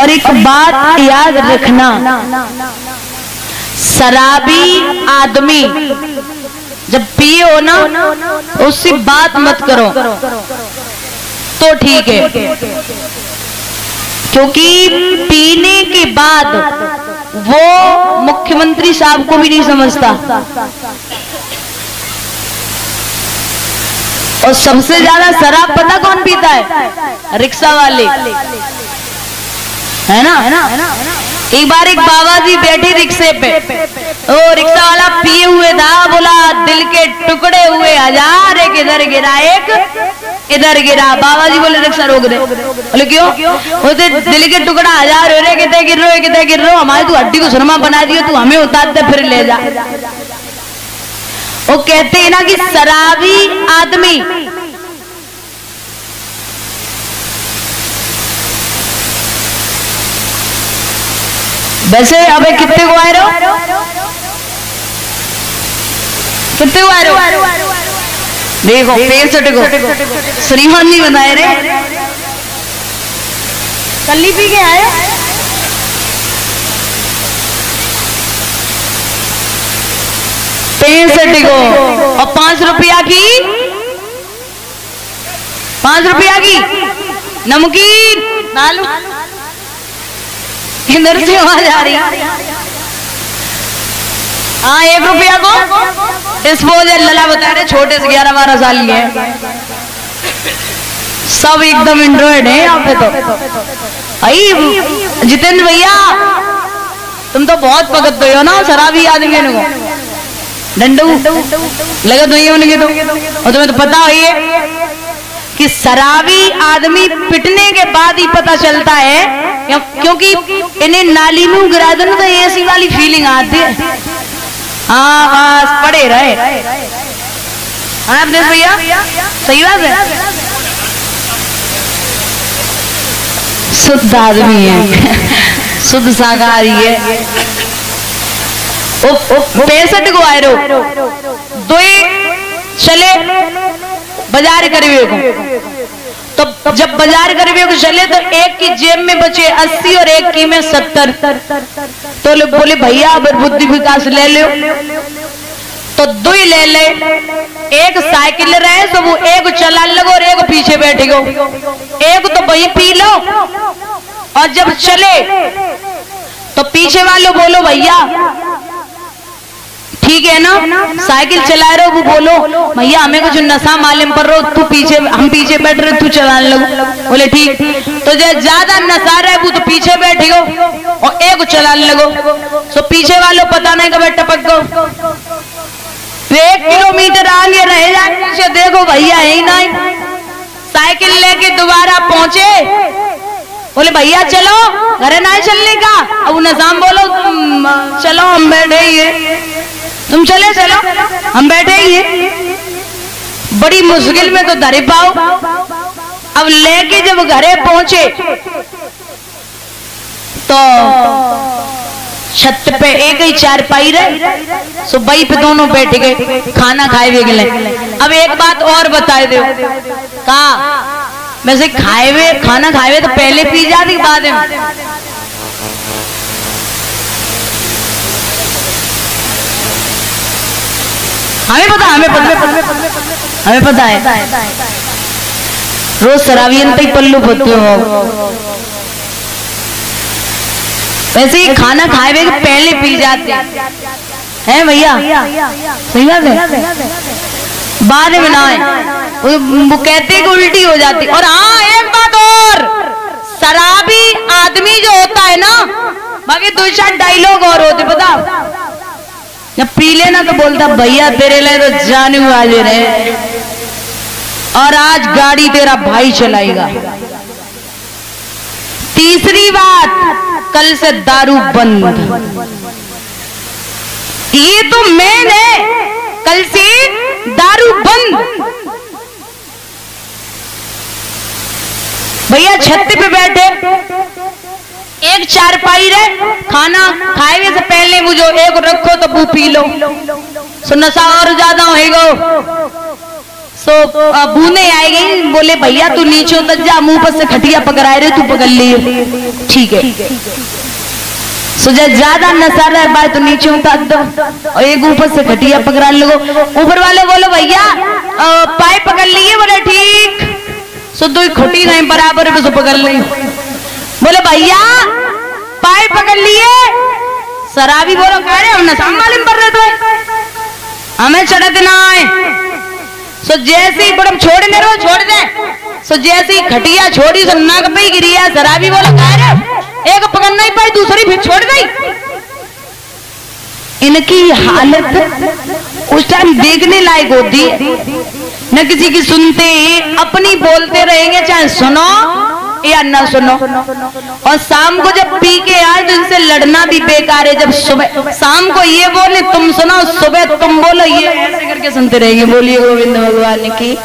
और एक बात याद रखना। शराबी आदमी जब पिए हो ना उससे बात मत करो। तो ठीक है। क्योंकि पीने के बाद वो मुख्यमंत्री साहब को भी नहीं समझता। और सबसे ज़्यादा शराब पता कौन पीता है? रिक्शा वाले। है ना? है ना? एक बार एक बाबा जी बैठे रिक्शे पे। ओ रिक्शा वाला पिए हुए था, बोला, दिल के टुकड़े हुए, हज़ार, एक इधर गिरा, एक इधर गिरा। बाबा जी बोले, रिक्शा रोक दे। बोले, क्यों? बोलते, दिल के टुकड़ा हज़ार हो रहे कितने गिर रहे कितने गिर रहे हमारे तू हड्डी को सुरमा बना दियो, तू हमें उतार दे फिर ले जा। वो कहते हैं ना कि शराबी आदमी वैसे अबे कितने को आए रहो कितने को आए रहो देखो पैंसठ को श्रीमान जी बताए रे। कल्ली पी के आए? पैंसठ को और पाँच रुपया की? पाँच रुपया की? नमकीन? नालू? इधर से आवाज़ आ रही। हाँ एक रुपया को डिस्पोजल लला बता रहे, छोटे से ग्यारह बारह साल के सब एकदम एंड्रॉइड है यहाँ पे तो। आई जितेंद्र भैया, तुम तो बहुत पकड़ते हो ना, शराबी आदमी को डंडू लगा तो ये उनके तो। और तुम्हें तो पता हो कि शराबी आदमी पिटने के बाद ही पता चलता है क्योंकि इन्हें नाली में गिरा दो तो ऐसी वाली फीलिंग आती है। हाँ बस, पड़े रहे। हाँ अपने भैया, सही बात है? शुद्ध आदमी है। शुद्ध शाकाहारी है पैंसठ को आए रो दो चले, बाज़ार करीबे को। तो जब बाज़ार करीबे को चले तो एक की जेब में बचे अस्सी और एक की में सत्तर। तो लोग बोले, भैया, अब बुद्धि विकास ले लो। तो दो ही ले ले। एक साइकिल रहे तो वो एक चला लगो और एक पीछे बैठे गो एक तो वही पी लो और जब चले तो पीछे वालों बोलो, भैया ठीक है ना? साइकिल चला रहे हो, वो बोलो, भैया, हमें कुछ नशा मालूम पर रहो तू पीछे, हम पीछे बैठ रहे तू चलाने लगो। बोले, ठीक। तो जब ज़्यादा नशा रहे वो तो पीछे बैठे गो और एक चलाने लगो। तो पीछे वालों पता नहीं कब टपक गो एक किलोमीटर आगे रह जाए देखो भैया यही नहीं। साइकिल लेके दोबारा पहुँचे। बोले, भैया, चलो, घर ना चलने का। अब नजाम बोलो चलो, हम बैठे ही। तुम चले, चलो। हम बैठे ही बड़ी मुश्किल में तो धरे पाओ। अब लेके जब घरे पहुँचे तो छत पे एक ही चार पाई रहे सुबह बई पे दोनों बैठ गए, खाना खाए हुए गए अब एक बात और बताए दो। कहा, वैसे खाए हुए, खाना खाए हुए तो पहले पी जाती बाद में। हमें पता हमें पता हमें पता है। रोज शराबियन तक पल्लू पत्ते हो। वैसे ही खाना खाए हुए पहले पी जाते। हैं भैया? सही बात है? बाद में ना वो कहते कि उल्टी हो जाती। और हाँ एक बात और। शराबी आदमी जो होता है ना, बाकी दो चार डायलॉग और होते, पता? जब पी लेना तो बोलता, भैया, तेरे लिए तो जाने वाले रहे और आज गाड़ी तेरा भाई चलाएगा। तीसरी बात, कल से दारू बंद। ये तो मेन है, कल से दारू बंद भैया छत पे बैठे एक चारपाई रहे। खाना खाए से पहले मुझे एक रखो तो वो पी लो। सो नशा और ज़्यादा होएगा। सो अ, बूंदे आई गई बोले भैया तू नीचे उतर जा मुँह पर से खटिया पकड़ा रहे तू पकड़ लिए। ठीक है। सो जब ज़्यादा नशा रहा है तो नीचे उतार दो और एक ऊपर से खटिया पकड़ा लो ऊपर वाले बोलो भैया पाए पकड़ लिए बोले ठीक। सो दो ही खोटी नहीं बराबर है सो पकड़ ली। बोले भैया पाइप पकड़ लिए। शराबी बोलो कह रहे हम नशा मालूम कर रहे थे हमें चढ़क ना आए। सो जैसे ही बड़म छोड़ने रो, छोड़ दे। सो जैसे ही खटिया छोड़ी, सो नग पे ही गिरी है, शराबी बोला कह रहे एक पकड़ नहीं पाई, दूसरी फिर छोड़ गई। इनकी हालत उस टाइम देखने लायक होती। है न किसी की सुनते, अपनी बोलते रहेंगे, चाहे सुनो। या न सुनो। और शाम को जब पी के आए तो इनसे लड़ना भी बेकार है, जब सुबह शाम को ये बोले, तुम सुनो सुबह तुम बोलो, ये ऐसे करके सुनते रहेंगे। बोलिए, गोविंद भगवान की।